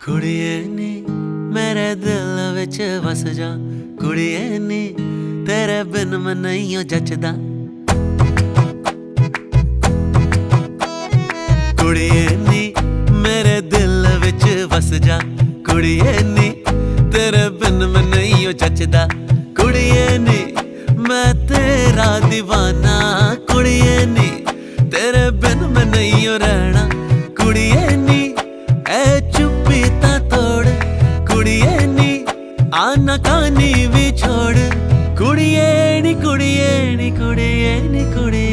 ਕੁੜੀਏ ਨੀ, ਮੇਰੇ ਦਿਲ ਵਿੱਚ ਵਸ ਜਾ। ਕੁੜੀਏ ਨੀ, ਤੇਰੇ ਬਿਨ ਮੈਂ ਨਹੀਂ ਜੱਚਦਾ। ਕੁੜੀਏ ਨੀ, ਮੇਰੇ ਦਿਲ ਵਿੱਚ ਵਸ ਜਾ। ਕੁੜੀਏ ਨੀ, ਤੇਰੇ ਬਿਨ ਮੈਂ ਨਹੀਂ ਜੱਚਦਾ। ਕੁੜੀਏ ਨੀ, ਮੈਂ ਤੇਰਾ دیਵਾਨਾ ਕੁੜੀਏ ਨੀ, ਤੇਰੇ ਬਿਨ ਮੈਂ ਨਹੀਂ ਰਹਿਣਾ। ਆ ਨਕਾਨੀ ਵੀ ਛੋੜ ਕੁੜੀਏ ਨੀ ਕੁੜੀਏ ਨੀ ਕੁੜੀਏ ਨੀ ਕੁੜੀਏ।